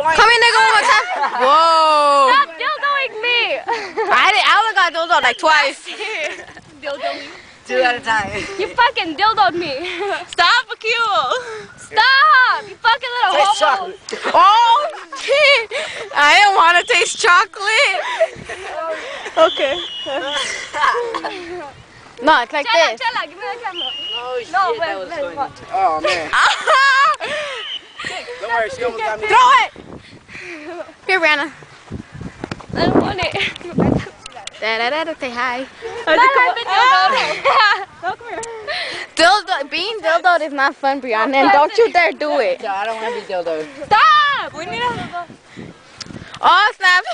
Come here, nigga, one more time. Whoa. Stop dildoing me. I did. I only got dildo like twice. Dildo me. Two at a time. You fucking dildoed me. Stop, Akil. Stop. You fucking little Taste homo. chocolate. Oh shit! I didn't want to taste chocolate. Okay. no, it's like Chella, this. Chella, give me the camera. Oh shit, No, that was wait, funny. what? Oh man. Ah. Don't worry, she almost got me. Throw it. Here, Brianna. I don't want it. Da da da da. Say hi. Not her dildo. No, come here. Dildo, being dildo is not fun, Brianna, and don't you dare do it. No, I don't want to be dildo. Stop. We need a. Oh snap!